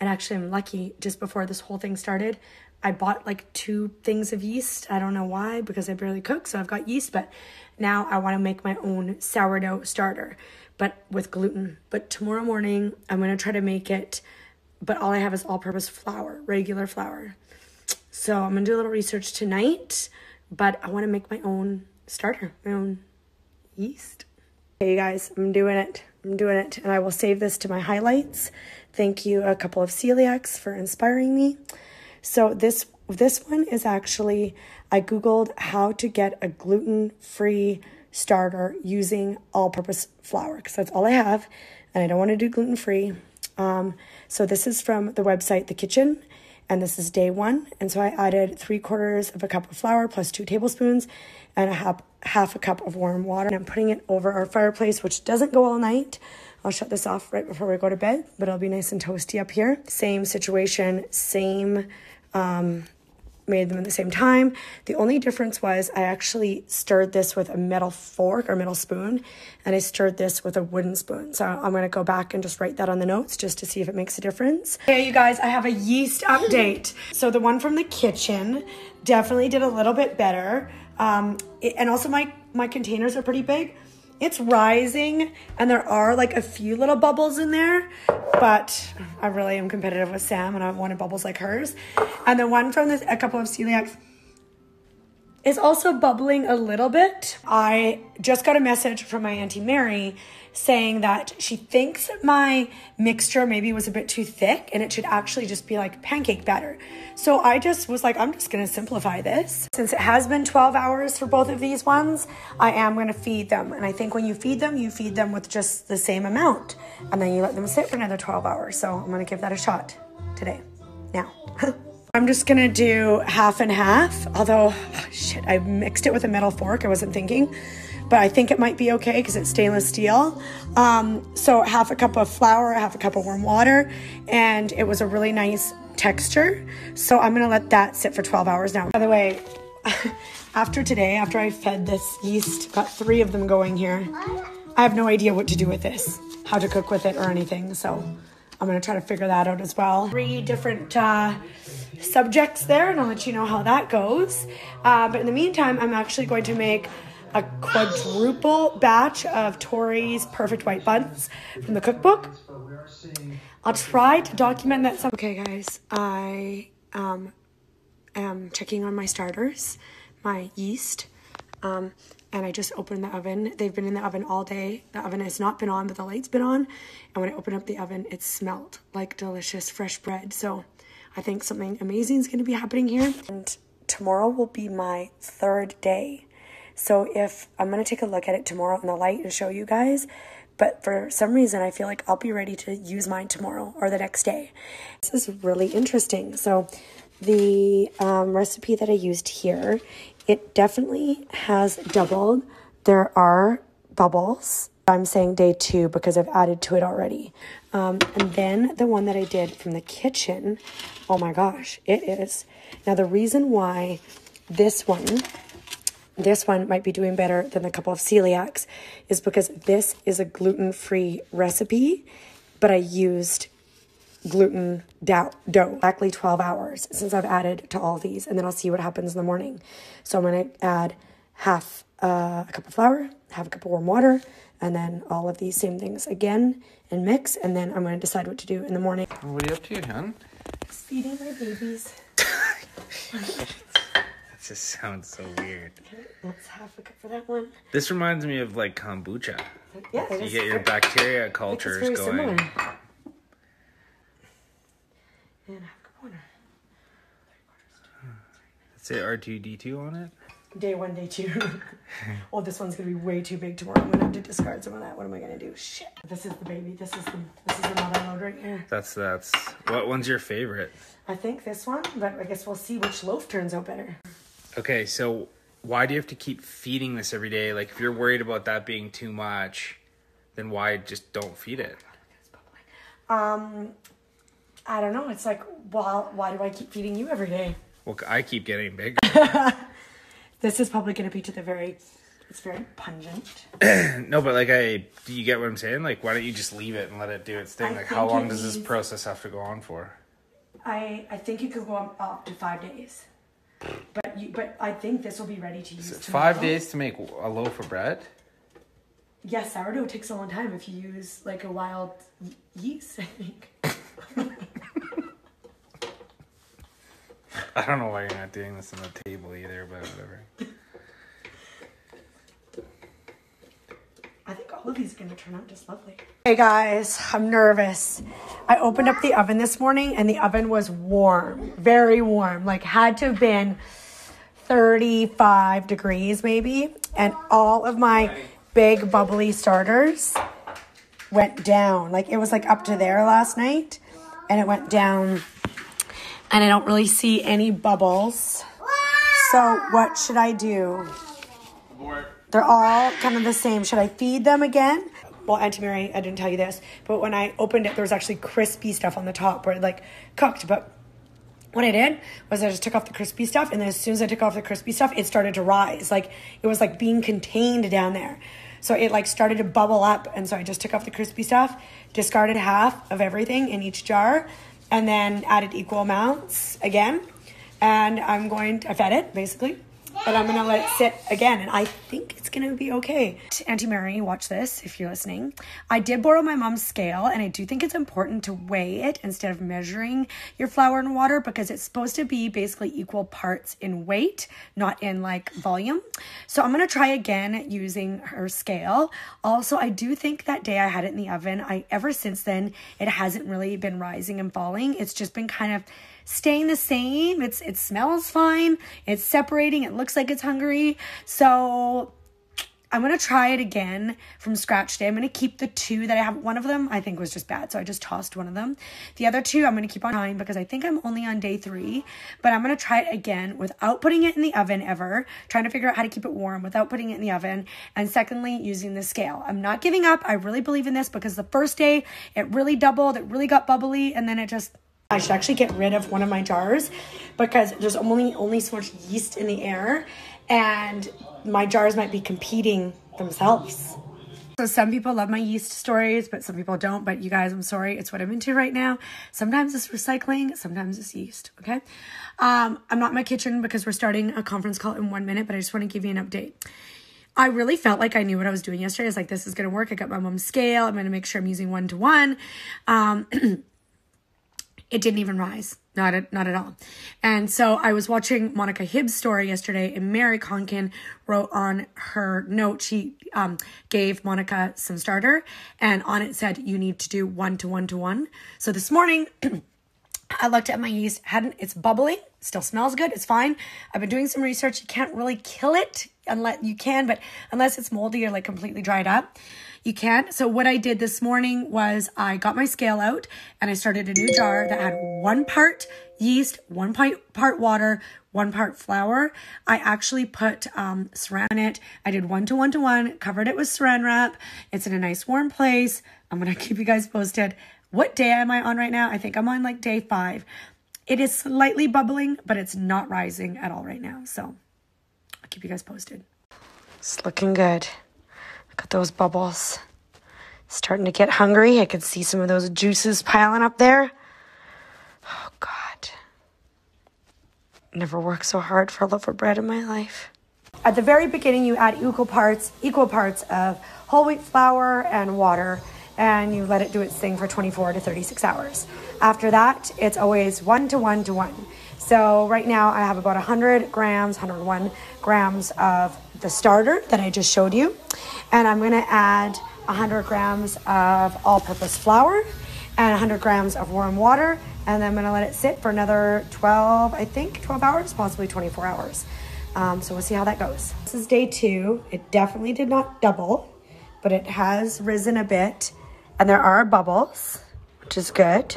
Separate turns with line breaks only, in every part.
And actually, I'm lucky just before this whole thing started, I bought like two things of yeast. I don't know why because I barely cook, so I've got yeast, but now I want to make my own sourdough starter, but with gluten. But tomorrow morning, I'm going to try to make it, but all I have is all purpose flour, regular flour. So I'm going to do a little research tonight, but I want to make my own starter, my own yeast. Hey guys, I'm doing it. I'm doing it, and I will save this to my highlights. Thank you, a couple of celiacs, for inspiring me. So this this one is actually I googled how to get a gluten-free starter using all-purpose flour because that's all I have, and I don't want to do gluten-free. Um, so this is from the website The Kitchen, and this is day one. And so I added three quarters of a cup of flour plus two tablespoons, and a half half a cup of warm water. And I'm putting it over our fireplace, which doesn't go all night. I'll shut this off right before we go to bed, but it'll be nice and toasty up here. Same situation, same um, made them at the same time. The only difference was I actually stirred this with a metal fork or metal spoon, and I stirred this with a wooden spoon. So I'm gonna go back and just write that on the notes just to see if it makes a difference. Okay, you guys, I have a yeast update. So the one from the kitchen definitely did a little bit better. Um, it, and also my, my containers are pretty big. It's rising and there are like a few little bubbles in there but i really am competitive with sam and i wanted bubbles like hers. And the one from this a couple of celiacs is also bubbling a little bit. I just got a message from my auntie mary saying that she thinks my mixture maybe was a bit too thick and it should actually just be like pancake batter. So I just was like, I'm just gonna simplify this. Since it has been 12 hours for both of these ones, I am gonna feed them. And I think when you feed them, you feed them with just the same amount and then you let them sit for another 12 hours. So I'm gonna give that a shot today, now. I'm just gonna do half and half, although, oh, shit, I mixed it with a metal fork, I wasn't thinking but I think it might be okay because it's stainless steel. Um, so half a cup of flour, half a cup of warm water, and it was a really nice texture. So I'm gonna let that sit for 12 hours now. By the way, after today, after I fed this yeast, got three of them going here, I have no idea what to do with this, how to cook with it or anything. So I'm gonna try to figure that out as well. Three different uh, subjects there, and I'll let you know how that goes. Uh, but in the meantime, I'm actually going to make a quadruple batch of Tori's Perfect White Buns from the cookbook. I'll try to document that. Some- okay, guys, I um, am checking on my starters, my yeast, um, and I just opened the oven. They've been in the oven all day. The oven has not been on, but the light's been on. And when I opened up the oven, it smelled like delicious fresh bread. So I think something amazing is going to be happening here. And tomorrow will be my third day so if I'm going to take a look at it tomorrow in the light and show you guys, but for some reason I feel like I'll be ready to use mine tomorrow or the next day. This is really interesting. So the um, recipe that I used here, it definitely has doubled. There are bubbles. I'm saying day two because I've added to it already. Um, and then the one that I did from the kitchen, oh my gosh, it is. Now the reason why this one this one might be doing better than a couple of celiacs is because this is a gluten-free recipe, but I used gluten dough, dough exactly 12 hours since I've added to all these, and then I'll see what happens in the morning. So I'm going to add half uh, a cup of flour, half a cup of warm water, and then all of these same things again and mix, and then I'm going to decide what to do in the morning.
What are you up to, hon?
Feeding my babies.
just sounds so weird.
Let's have a cup for that one.
This reminds me of like kombucha.
Yeah,
you get your bacteria cultures
very
going.
similar. And half a cup water.
Say R two D two on it.
Day one, day two. well, this one's gonna be way too big tomorrow. I'm gonna have to discard some of that. What am I gonna do? Shit. This is the baby. This is the this is the mother load right here.
That's that's. What one's your favorite?
I think this one, but I guess we'll see which loaf turns out better.
Okay, so why do you have to keep feeding this every day? Like, if you're worried about that being too much, then why just don't feed it?
Um, I don't know. It's like, well, why do I keep feeding you every day?
Well, I keep getting bigger.
This is probably going to be to the very It's very pungent.
no, but like I, do you get what I'm saying? Like, why don't you just leave it and let it do its thing?
I
like, how long does this process have to go on for?
I I think it could go up, up to five days. But you but I think this will be ready to use.
Five
tomorrow.
days to make a loaf of bread.
Yeah, sourdough takes a long time if you use like a wild y- yeast. I think.
I don't know why you're not doing this on the table either, but whatever.
I think all of these are gonna turn out just lovely. Hey guys, I'm nervous. I opened up the oven this morning and the oven was warm, very warm, like had to have been 35 degrees maybe. And all of my big bubbly starters went down. Like it was like up to there last night and it went down. And I don't really see any bubbles. So what should I do? They're all kind of the same. Should I feed them again? Well, Auntie Mary, I didn't tell you this, but when I opened it, there was actually crispy stuff on the top where it like cooked. But what I did was I just took off the crispy stuff, and then as soon as I took off the crispy stuff, it started to rise. Like it was like being contained down there. So it like started to bubble up, and so I just took off the crispy stuff, discarded half of everything in each jar, and then added equal amounts again. And I'm going to, I fed it basically, but I'm gonna let it sit again, and I think it's gonna be okay. Auntie Mary, watch this if you're listening. I did borrow my mom's scale, and I do think it's important to weigh it instead of measuring your flour and water because it's supposed to be basically equal parts in weight, not in like volume. So I'm gonna try again using her scale. Also, I do think that day I had it in the oven, I ever since then it hasn't really been rising and falling. It's just been kind of staying the same. It's it smells fine. It's separating. It looks like it's hungry. So I'm gonna try it again from scratch today. I'm gonna keep the two that I have. One of them I think was just bad, so I just tossed one of them. The other two I'm gonna keep on trying because I think I'm only on day three. But I'm gonna try it again without putting it in the oven ever. Trying to figure out how to keep it warm without putting it in the oven. And secondly, using the scale. I'm not giving up. I really believe in this because the first day it really doubled. It really got bubbly, and then it just I should actually get rid of one of my jars because there's only only so much yeast in the air and my jars might be competing themselves. So some people love my yeast stories, but some people don't. But you guys, I'm sorry, it's what I'm into right now. Sometimes it's recycling, sometimes it's yeast. Okay, um, I'm not in my kitchen because we're starting a conference call in one minute, but I just want to give you an update. I really felt like I knew what I was doing yesterday. I was like, this is gonna work. I got my mom's scale. I'm gonna make sure I'm using one to one. Um, it didn't even rise not at, not at all and so i was watching monika hibbs story yesterday and mary conkin wrote on her note she um, gave monika some starter and on it said you need to do one to one to one so this morning I looked at my yeast, hadn't it's bubbling, still smells good, it's fine. I've been doing some research. You can't really kill it unless you can, but unless it's moldy or like completely dried up, you can't. So what I did this morning was I got my scale out and I started a new jar that had one part yeast, one part part water, one part flour. I actually put um, saran in it. I did one to one to one, covered it with saran wrap. It's in a nice warm place. I'm gonna keep you guys posted. What day am I on right now? I think I'm on like day five. It is slightly bubbling, but it's not rising at all right now. So I'll keep you guys posted. It's looking good. At those bubbles. Starting to get hungry. I can see some of those juices piling up there. Oh, God. Never worked so hard for a loaf of bread in my life. At the very beginning, you add equal parts, equal parts of whole wheat flour and water, and you let it do its thing for 24 to 36 hours. After that, it's always one to one to one. So right now, I have about 100 grams, 101 grams of the starter that I just showed you, and I'm gonna add 100 grams of all-purpose flour and 100 grams of warm water, and then I'm gonna let it sit for another 12, I think, 12 hours, possibly 24 hours. Um, so we'll see how that goes. This is day two. It definitely did not double, but it has risen a bit, and there are bubbles, which is good.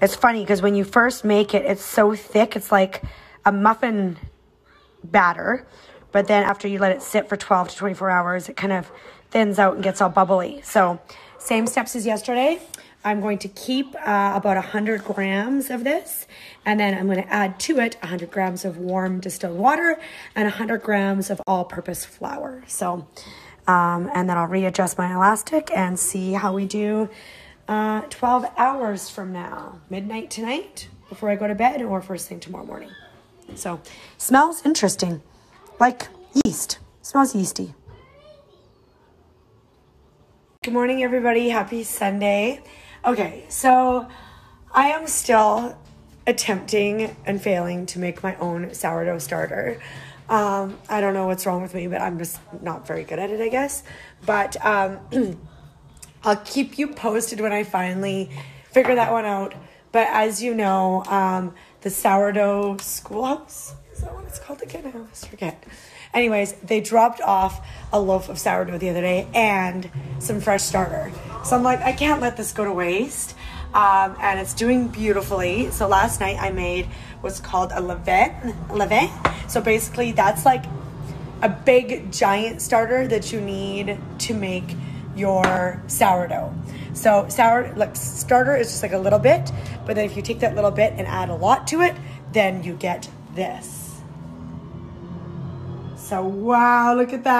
It's funny because when you first make it, it's so thick, it's like a muffin batter. But then after you let it sit for 12 to 24 hours, it kind of thins out and gets all bubbly. So, same steps as yesterday. I'm going to keep uh, about 100 grams of this, and then I'm going to add to it 100 grams of warm distilled water and 100 grams of all purpose flour. So, um, and then I'll readjust my elastic and see how we do uh, 12 hours from now, midnight tonight, before I go to bed, or first thing tomorrow morning. So, smells interesting, like yeast. Smells yeasty. Good morning, everybody. Happy Sunday. Okay, so I am still attempting and failing to make my own sourdough starter. Um, I don't know what's wrong with me, but I'm just not very good at it, I guess. But um, I'll keep you posted when I finally figure that one out. But as you know, um, the sourdough schoolhouse that what it's called again? I always forget. Anyways, they dropped off a loaf of sourdough the other day and some fresh starter. So I'm like, I can't let this go to waste. Um, and it's doing beautifully. So last night I made what's called a levain. Levain. So basically, that's like a big giant starter that you need to make your sourdough. So sour like starter is just like a little bit, but then if you take that little bit and add a lot to it, then you get this. So wow, look at that.